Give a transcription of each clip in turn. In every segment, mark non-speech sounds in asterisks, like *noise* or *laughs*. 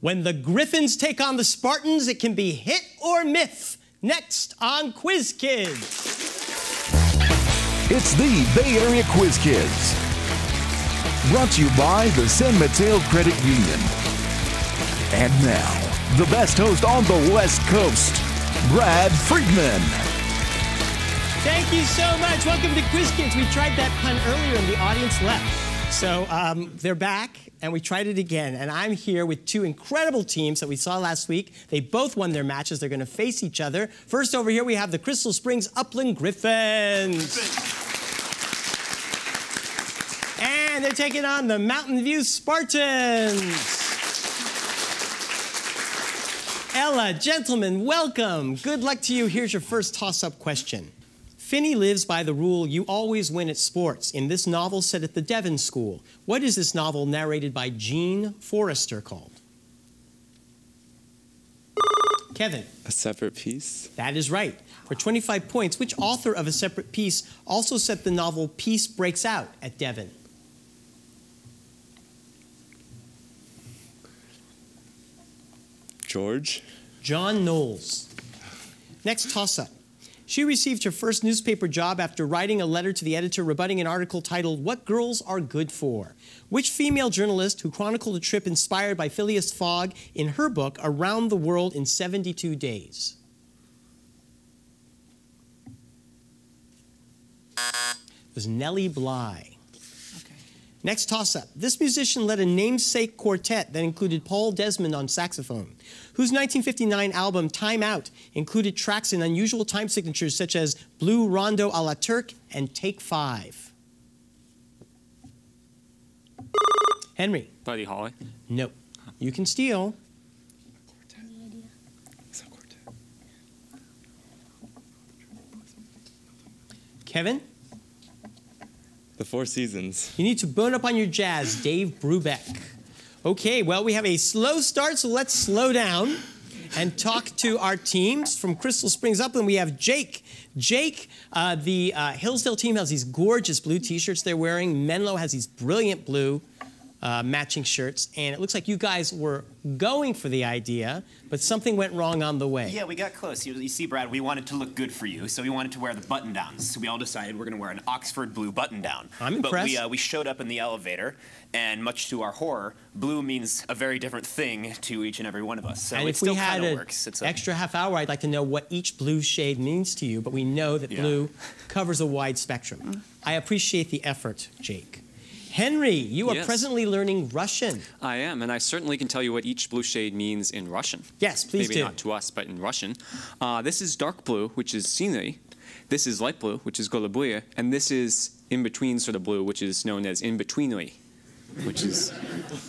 When the Griffins take on the Spartans, it can be hit or myth. Next on Quiz Kids. It's the Bay Area Quiz Kids. Brought to you by the San Mateo Credit Union. And now, the best host on the West Coast, Brad Friedman. Thank you so much. Welcome to Quiz Kids. We tried that pun earlier and the audience left. So um, they're back, and we tried it again. And I'm here with two incredible teams that we saw last week. They both won their matches. They're going to face each other. First, over here, we have the Crystal Springs Upland Griffins. And they're taking on the Mountain View Spartans. Ella, gentlemen, welcome. Good luck to you. Here's your first toss up question. Finney lives by the rule you always win at sports. In this novel set at the Devon School, what is this novel narrated by Gene Forrester called? Kevin. A separate peace? That is right. For 25 points, which author of A Separate Peace also set the novel Peace Breaks Out at Devon? George? John Knowles. Next toss up. She received her first newspaper job after writing a letter to the editor rebutting an article titled What Girls Are Good For. Which female journalist who chronicled a trip inspired by Phileas Fogg in her book Around the World in 72 Days? It was Nellie Bly. Next toss up. This musician led a namesake quartet that included Paul Desmond on saxophone, whose 1959 album Time Out included tracks in unusual time signatures such as Blue Rondo a la Turk and Take Five. Henry. Buddy Holly. No. You can steal. Kevin? The Four Seasons. You need to bone up on your jazz, Dave Brubeck. Okay, well, we have a slow start, so let's slow down and talk to our teams from Crystal Springs Upland. We have Jake. Jake, uh, the uh, Hillsdale team has these gorgeous blue T-shirts they're wearing. Menlo has these brilliant blue uh, matching shirts, and it looks like you guys were going for the idea, but something went wrong on the way. Yeah, we got close. You, you see, Brad, we wanted to look good for you, so we wanted to wear the button downs. So we all decided we're going to wear an Oxford blue button down. I'm But we, impressed. uh, we showed up in the elevator, and much to our horror, blue means a very different thing to each and every one of us. So and it if we still had kind of an works. It's a, extra half hour, I'd like to know what each blue shade means to you, but we know that Yeah. blue covers a wide spectrum. I appreciate the effort, Jake. Henry, you are presently learning Russian. I am, and I certainly can tell you what each blue shade means in Russian. Yes, please Maybe do. not to us, but in Russian. Uh, this is dark blue, which is sinoy. This is light blue, which is golubuye, and this is in between sort of blue, which is known as in betweenoy, which is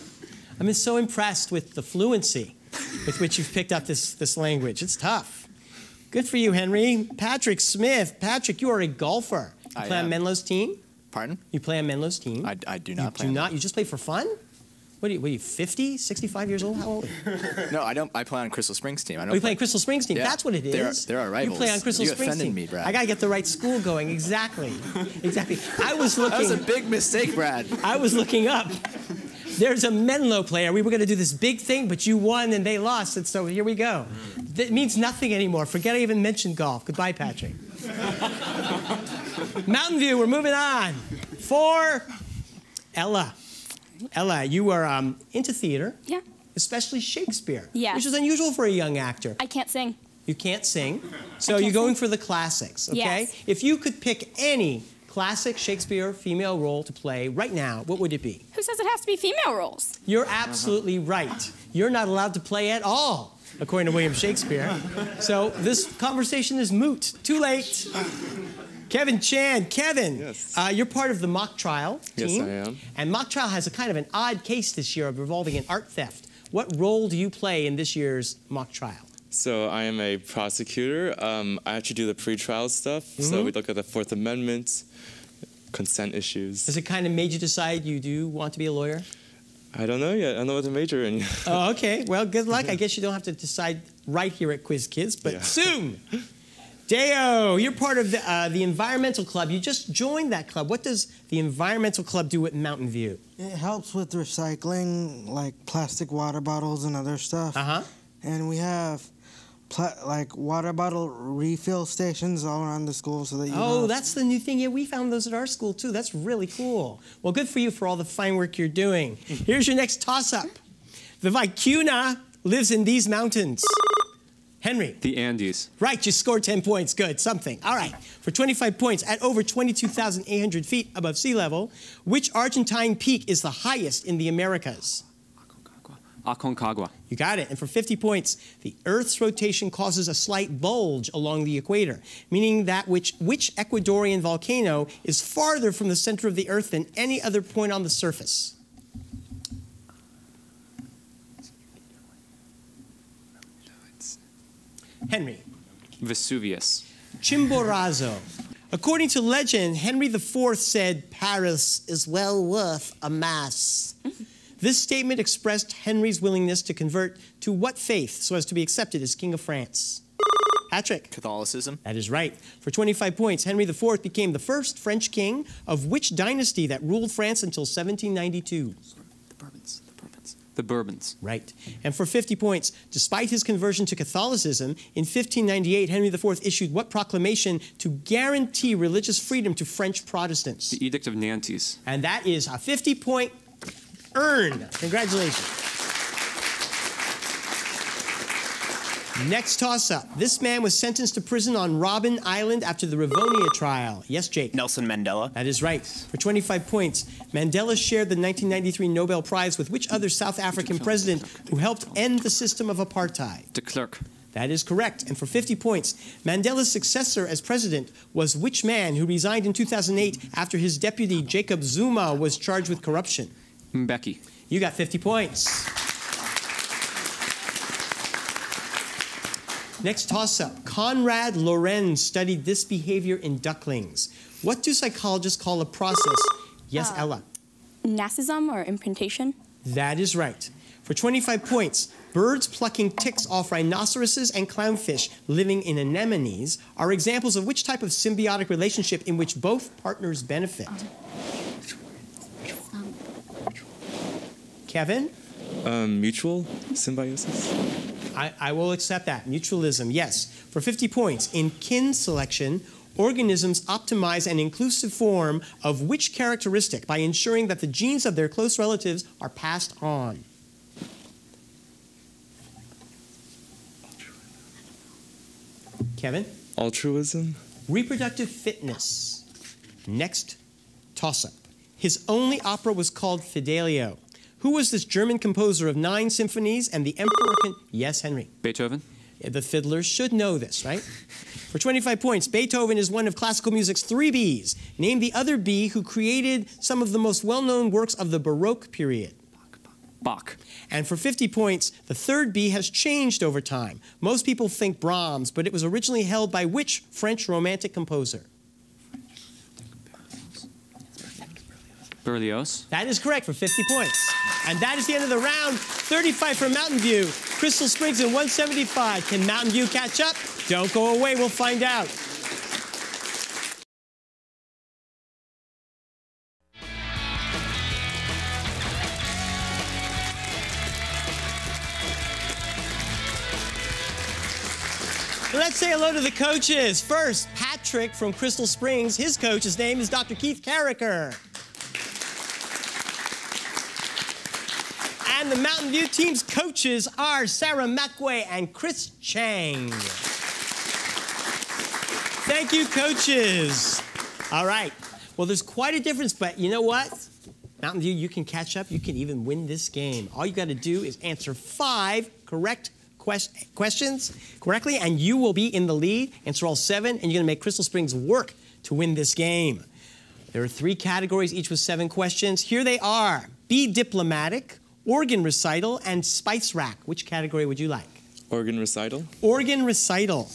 *laughs* I'm just so impressed with the fluency with which you've picked up this, this language. It's tough. Good for you, Henry. Patrick Smith. Patrick, you are a golfer. You play on. Menlo's team? Pardon? You play on Menlo's team? I, I do you not play. do not? You just play for fun? What are you, what are you 50, 65 years old? How old are *laughs* you? No, I don't. I play on Crystal Springs team. I don't. Oh, you play play on Crystal Springs team. Yeah. That's what it is. They're- they're our You play on Crystal You Springs offended team. me, Brad. I got to get the right school going. Exactly. *laughs* exactly. I was looking. That was a big mistake, Brad. I was looking up. There's a Menlo player. We were going to do this big thing, but you won and they lost. And so here we go. Mm. That means nothing anymore. Forget I even mentioned golf. Goodbye, Patrick. *laughs* Mountain View, we're moving on. For Ella. Ella, you are um, into theater, Yeah. especially Shakespeare, Yes. which is unusual for a young actor. I can't sing. You can't sing, so can't you're going sing. for the classics, okay? Yes. If you could pick any classic Shakespeare female role to play right now, what would it be? Who says it has to be female roles? You're absolutely right. You're not allowed to play at all, according to William Shakespeare. So this conversation is moot. Too late. Kevin Chan, Kevin, Yes. uh, you're part of the mock trial team. Yes. I am. And mock trial has a kind of an odd case this year of involving an art theft. What role do you play in this year's mock trial? So I am a prosecutor. Um, I actually do the pretrial stuff. So we look at the Fourth Amendment, consent issues. Has it kind of made you decide you do want to be a lawyer? I don't know yet. I don't know what to major in. Oh, *laughs* okay. Well, good luck. I *laughs* guess you don't have to decide right here at Quiz Kids, but Yeah. soon. *laughs* Deo, you're part of the, uh, the environmental club. You just joined that club. What does the environmental club do at Mountain View? It helps with recycling, like plastic water bottles and other stuff. Uh huh. And we have pla- like water bottle refill stations all around the school so that you. Oh, that's the new thing. Yeah, we found those at our school too. That's really cool. Well, good for you for all the fine work you're doing. *laughs* Here's your next toss up. The vicuna lives in these mountains. Henry. The Andes. Right, you scored 10 points. Good, something. All right, for 25 points at over 22,800 feet above sea level, which Argentine peak is the highest in the Americas? Aconcagua. Aconcagua. You got it. And for 50 points, the Earth's rotation causes a slight bulge along the equator, meaning that which, which Ecuadorian volcano is farther from the center of the Earth than any other point on the surface? Henry. Vesuvius. Chimborazo. *laughs* According to legend, Henry IV said, Paris is well worth a mass. *laughs* This statement expressed Henry's willingness to convert to what faith so as to be accepted as King of France? Patrick. Catholicism. That is right. For 25 points, Henry IV became the first French king of which dynasty that ruled France until 1792? The Bourbons. The Bourbons. Right. And for 50 points, despite his conversion to Catholicism, in 1598, Henry IV issued what proclamation to guarantee religious freedom to French Protestants? The Edict of Nantes. And that is a 50 point earn. Congratulations. Next toss up. This man was sentenced to prison on Robben Island after the Rivonia trial. Yes, Jake. Nelson Mandela. That is right. For 25 points, Mandela shared the 1993 Nobel Prize with which other South African president who helped end the system of apartheid? De Klerk. That is correct. And for 50 points, Mandela's successor as president was which man who resigned in 2008 after his deputy, Jacob Zuma, was charged with corruption? Mbeki. You got 50 points. Next toss up. Konrad Lorenz studied this behavior in ducklings. What do psychologists call a process? Yes, Ella. Narcissism or imprintation? That is right. For 25 points, birds plucking ticks off rhinoceroses and clownfish living in anemones are examples of which type of symbiotic relationship in which both partners benefit? Kevin? Um, mutual symbiosis. I, I will accept that. Mutualism, yes. For 50 points, in kin selection, organisms optimize an inclusive form of which characteristic by ensuring that the genes of their close relatives are passed on? Kevin? Altruism. Reproductive fitness. Next toss up. His only opera was called Fidelio. Who was this German composer of nine symphonies and the emperor? Can- yes, Henry. Beethoven. The fiddler should know this, right? *laughs* For 25 points, Beethoven is one of classical music's three Bs. Name the other B who created some of the most well known works of the Baroque period. Bach. And for 50 points, the third B has changed over time. Most people think Brahms, but it was originally held by which French Romantic composer? Berlioz. That is correct for 50 points. And that is the end of the round. 35 for Mountain View. Crystal Springs in 175. Can Mountain View catch up? Don't go away, we'll find out. Let's say hello to the coaches. First, Patrick from Crystal Springs. His coach, his name is Dr. Keith Carricker. And the Mountain View team's coaches are Sarah McWay and Chris Chang. Thank you, coaches. All right. Well, there's quite a difference, but you know what? Mountain View, you can catch up. You can even win this game. All you got to do is answer five correct quest- questions correctly, and you will be in the lead. Answer all seven, and you're going to make Crystal Springs work to win this game. There are three categories, each with seven questions. Here they are Be diplomatic, organ recital, and spice rack. Which category would you like? Organ recital. Organ recital.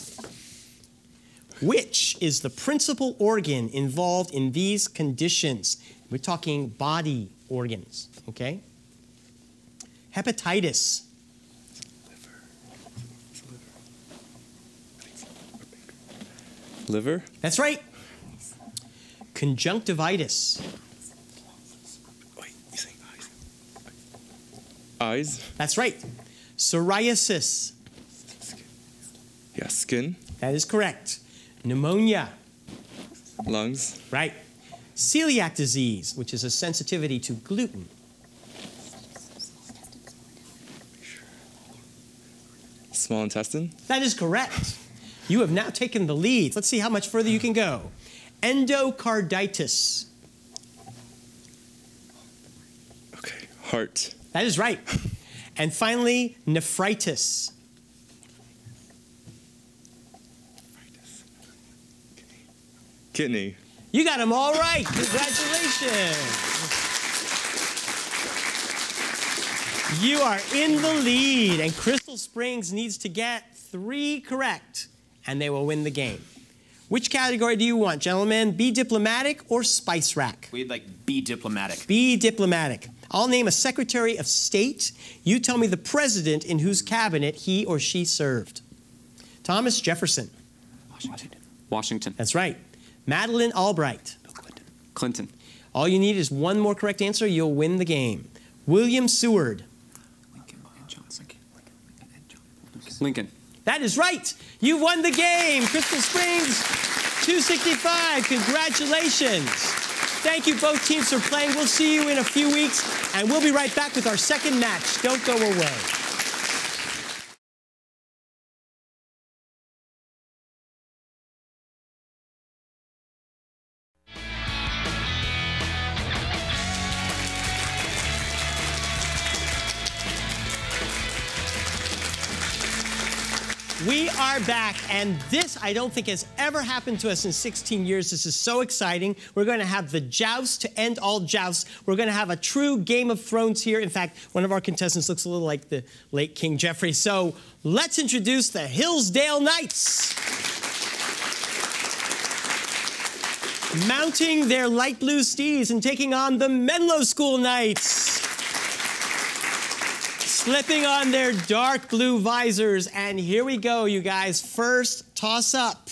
Which is the principal organ involved in these conditions? We're talking body organs, okay? Hepatitis. Liver? That's right. Conjunctivitis. Eyes? That's right. Psoriasis. Yeah, skin, That is correct. Pneumonia. lungs, Right. Celiac disease, which is a sensitivity to gluten. small intestine, That is correct. You have now taken the lead. Let's see how much further you can go. Endocarditis. okay, heart, That is right. And finally, nephritis. kidney. You got them all right. Congratulations. You are in the lead, and Crystal Springs needs to get three correct, and they will win the game. Which category do you want, gentlemen? Be diplomatic or spice rack? We'd like be diplomatic. Be diplomatic. I'll name a Secretary of State. You tell me the president in whose cabinet he or she served. Thomas Jefferson. Washington. Washington. That's right. Madeleine Albright. Clinton. Clinton. All you need is one more correct answer, you'll win the game. William Seward. Lincoln. That is right. You've won the game. Crystal Springs 265. Congratulations. Thank you both teams for playing. We'll see you in a few weeks, and we'll be right back with our second match. Don't go away. Are back, and this I don't think has ever happened to us in 16 years. This is so exciting. We're going to have the joust to end all jousts. We're going to have a true Game of Thrones here. In fact, one of our contestants looks a little like the late King Joffrey. So let's introduce the Hillsdale Knights. Mounting their light blue steeds and taking on the Menlo School Knights slipping on their dark blue visors. And here we go, you guys. First toss up.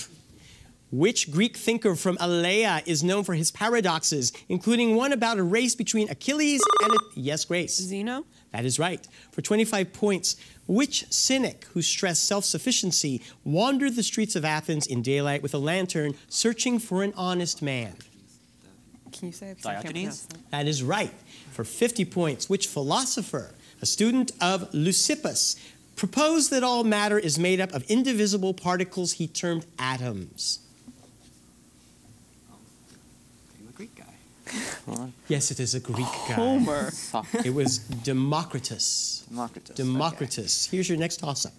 Which Greek thinker from Elea is known for his paradoxes, including one about a race between Achilles and. yes, Grace. Zeno? That is right. For 25 points, which cynic who stressed self sufficiency wandered the streets of Athens in daylight with a lantern searching for an honest man? Can you say it? 'Cause Diogenes? that. That is right. For 50 points, which philosopher, a student of Leucippus, proposed that all matter is made up of indivisible particles he termed atoms? The Greek guy. *laughs* Yes, it is a Greek guy. Homer. *laughs* It was Democritus. Democritus. Democritus. Here's your next toss up.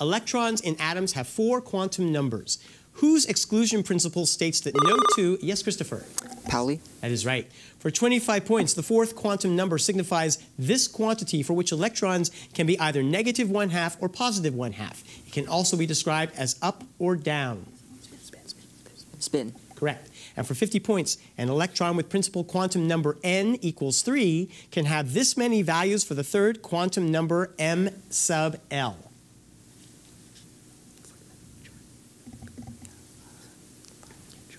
Electrons in atoms have four quantum numbers. Whose exclusion principle states that no two. Yes, Christopher. Pauli. That is right. For 25 points, the fourth quantum number signifies this quantity for which electrons can be either negative one half or positive one half. It can also be described as up or down. Spin. Correct. And for 50 points, an electron with principal quantum number n equals 3 can have this many values for the third quantum number m sub l.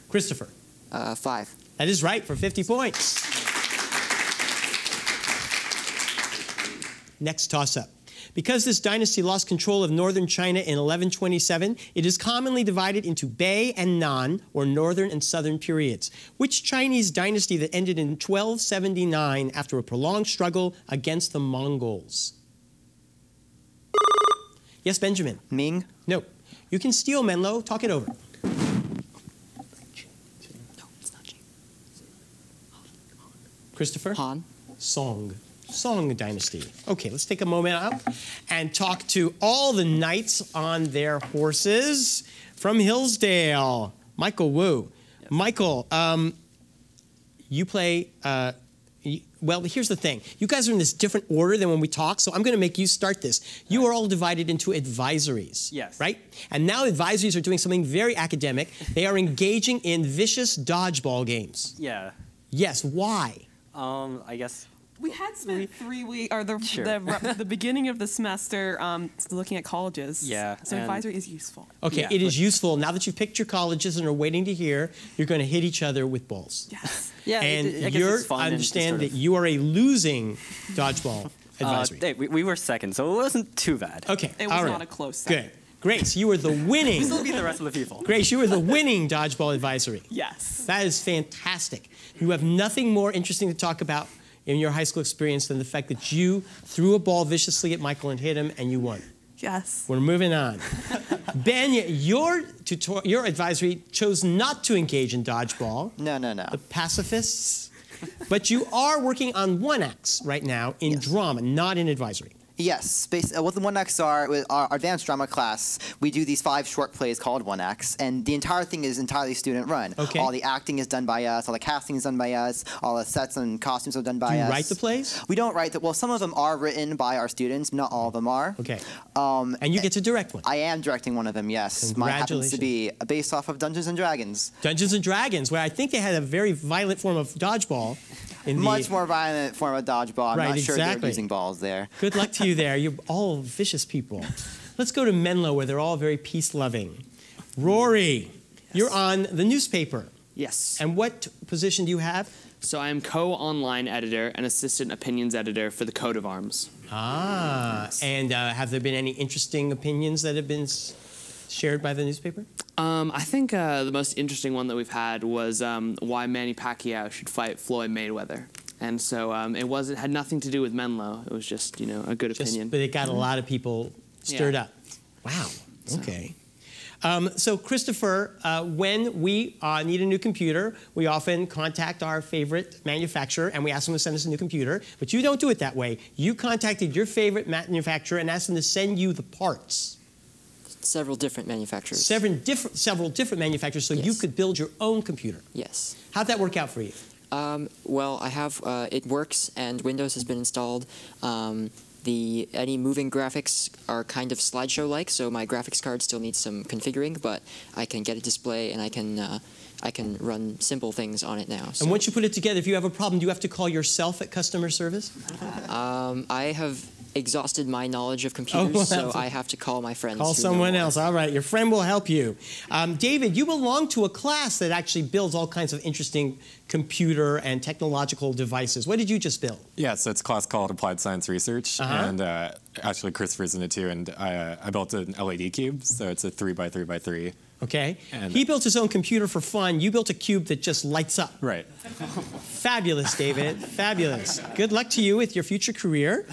Christopher. Uh, five. That is right for 50 points. Next toss up. Because this dynasty lost control of northern China in 1127, it is commonly divided into Bei and Nan, or northern and southern periods. Which Chinese dynasty that ended in 1279 after a prolonged struggle against the Mongols? Yes, Benjamin. Ming. No. You can steal Menlo. Talk it over. Christopher? Han. Song. Song Dynasty. Okay, let's take a moment out and talk to all the knights on their horses from Hillsdale. Michael Wu. Michael, um, you play. Uh, well, here's the thing. You guys are in this different order than when we talk, so I'm going to make you start this. You are all divided into advisories. Yes. Right? And now advisories are doing something very academic. They are engaging in vicious dodgeball games. Yeah. Yes, why? Um, I guess We had spent three weeks, or the, Sure. the, *laughs* the beginning of the semester, um, looking at colleges. Yeah, So and- advisory is useful. Okay, Yeah, it is useful. Now that you've picked your colleges and are waiting to hear, you're going to hit each other with balls. Yes. *laughs* Yeah, and it- I guess you it's fun and it's understand sort that you are a losing dodgeball Uh, advisory. hey, we, we were second, so it wasn't too bad. okay, It was all right. not a close Good. Second. Grace, you were the winning. Still beat the rest of the people. Grace, you were the winning dodgeball advisory. Yes. That is fantastic. You have nothing more interesting to talk about in your high school experience than the fact that you threw a ball viciously at Michael and hit him and you won. Yes. We're moving on. *laughs* ben, your tutor- your advisory chose not to engage in dodgeball, No, no, no. the pacifists, but you are working on one acts right now in drama, not in advisory. Yes, uh, what the One Acts are, with our advanced drama class, we do these five short plays called One Acts, and the entire thing is entirely student run. Okay. All the acting is done by us, all the casting is done by us, all the sets and costumes are done by Do you us. write the plays? We don't write the, well, some of them are written by our students, not all of them are. Okay. Um, And you get to direct one. I am directing one of them, yes. Mine happens to be based off of Dungeons and Dragons. Dungeons and Dragons, where I think they had a very violent form of dodgeball. In the, Much more violent form of dodgeball. I'm Right, not sure exactly. they're using balls there. Good luck to you *laughs* there. You're all vicious people. Let's go to Menlo, where they're all very peace loving. Rory, you're on the newspaper. Yes. And what position do you have? So I am co-online editor and assistant opinions editor for the Coat of Arms. Ah, and uh, have there been any interesting opinions that have been shared by the newspaper? Um, I think uh, the most interesting one that we've had was um, why Manny Pacquiao should fight Floyd Mayweather. And so um, it was it had nothing to do with Menlo. It was just you know a good Just- opinion. but it got a lot of people stirred Yeah. up. Wow. Okay. Um, so, Christopher, uh, when we uh, need a new computer, we often contact our favorite manufacturer and we ask them to send us a new computer. But you don't do it that way. You contacted your favorite manufacturer and asked them to send you the parts. Several different manufacturers. Several different, several different manufacturers, so you could build your own computer. Yes. How'd that work out for you? Um, well, I have uh, it works and Windows has been installed. Um, the any moving graphics are kind of slideshow-like, so my graphics card still needs some configuring, but I can get a display and I can uh, I can run simple things on it now. So, And once you put it together, if you have a problem, do you have to call yourself at customer service? um, I have exhausted my knowledge of computers, well, so I have to call my friends. Call someone else. All right, your friend will help you. Um, David, you belong to a class that actually builds all kinds of interesting computer and technological devices. What did you just build? Yeah, so it's a class called Applied Science Research, Uh-huh. and uh, actually Christopher's in it too. And I, uh, I built an LED cube, so it's a three by three by three. Okay. And- he built his own computer for fun. You built a cube that just lights up. Right. *laughs* Fabulous, David. Fabulous. Good luck to you with your future career.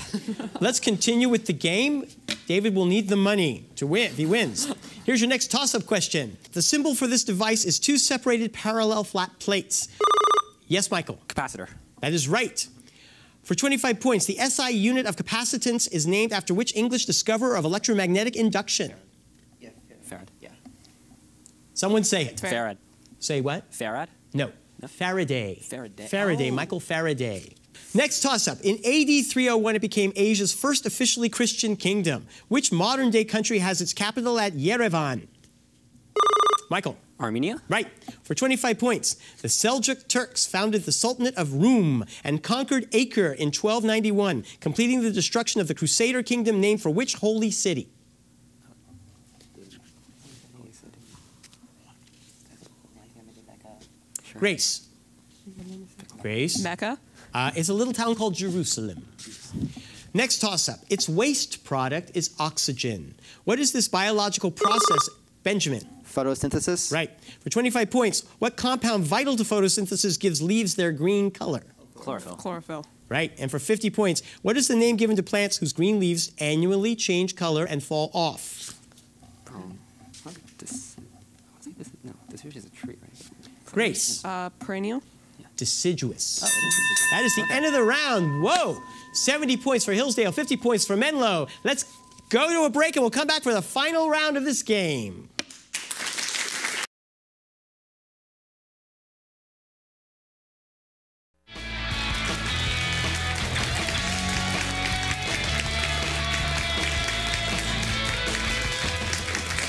Let's continue with the game. David will need the money to win if he wins. Here's your next toss-up question. The symbol for this device is two separated parallel flat plates. Yes, Michael. Capacitor. That is right. For 25 points, the SI unit of capacitance is named after which English discoverer of electromagnetic induction? Farad. Yeah. Someone say it. Farad. Say what? Farad. No. Faraday. Faraday. Faraday, Oh. Michael Faraday. Next toss up. In AD 301, it became Asia's first officially Christian kingdom. Which modern day country has its capital at Yerevan? Michael. Armenia. Right. For 25 points, the Seljuk Turks founded the Sultanate of Rum and conquered Acre in 1291, completing the destruction of the Crusader kingdom named for which holy city? Grace. Grace. Mecca. Uh, it's a little town called Jerusalem. Next toss up. Its waste product is oxygen. What is this biological process, Benjamin? Photosynthesis. Right. For 25 points, what compound vital to photosynthesis gives leaves their green color? Chlorophyll. Chlorophyll. Right. And for 50 points, what is the name given to plants whose green leaves annually change color and fall off? Um. This, was it this, no, this is a tree, right? Grace. Uh, perennial. Deciduous. Oh, deciduous. That is the end of the round. Whoa! 70 points for Hillsdale, 50 points for Menlo. Let's go to a break and we'll come back for the final round of this game.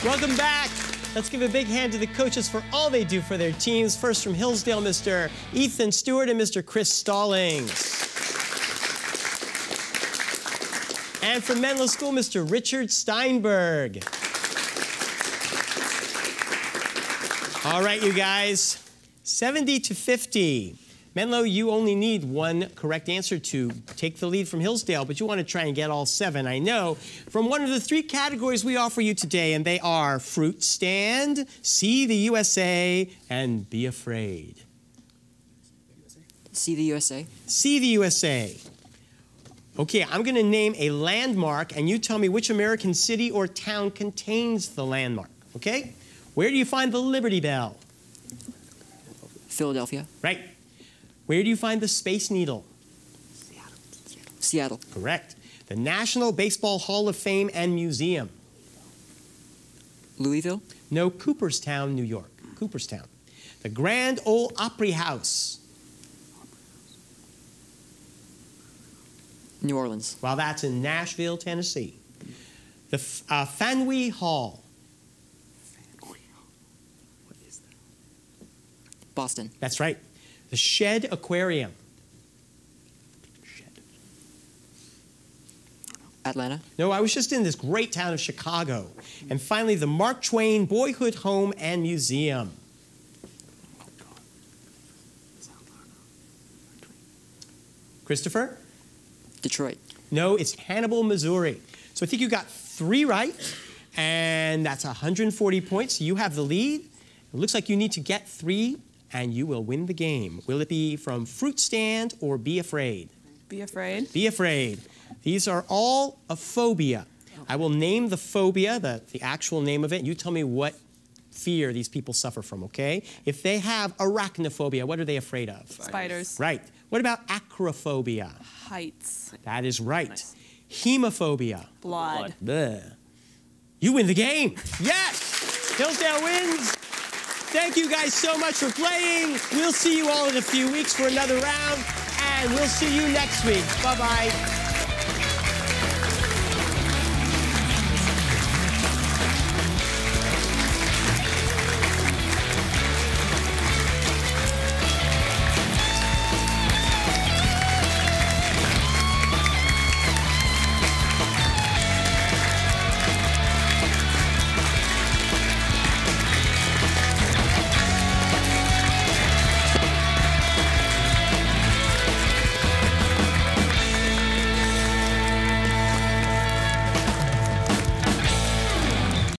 Welcome back. Let's give a big hand to the coaches for all they do for their teams. First from Hillsdale, Mr. Ethan Stewart and Mr. Chris Stallings. And from Menlo School, Mr. Richard Steinberg. All right, you guys, 70 to 50. Menlo, you only need one correct answer to take the lead from Hillsdale, but you want to try and get all seven, I know, from one of the three categories we offer you today, and they are Fruit Stand, See the USA, and Be Afraid. See the USA. See the USA. Okay, I'm going to name a landmark, and you tell me which American city or town contains the landmark, okay? Where do you find the Liberty Bell? Philadelphia. Right. Where do you find the Space Needle? Seattle. Seattle. Correct. The National Baseball Hall of Fame and Museum. Louisville. No, Cooperstown, New York. Cooperstown. The Grand Ole Opry House. New Orleans. Well, that's in Nashville, Tennessee. The uh, Faneuil Hall. Boston. That's right. The Shedd Aquarium. Atlanta. No, I was just in this great town of Chicago. And finally, the Mark Twain Boyhood Home and Museum. Christopher? Detroit. No, it's Hannibal, Missouri. So I think you got three right, and that's 140 points. You have the lead. It looks like you need to get three, and you will win the game. Will it be from Fruit Stand or Be Afraid? Be afraid. Be afraid. These are all a phobia. I will name the phobia, the, the actual name of it. and You tell me what fear these people suffer from, okay? If they have arachnophobia, what are they afraid of? Spiders. Right. What about acrophobia? Heights. That is right. Hemophobia. Blood. Bleh. You win the game. Yes! Hillsdale wins. Thank you guys so much for playing. We'll see you all in a few weeks for another round, and we'll see you next week. Bye bye.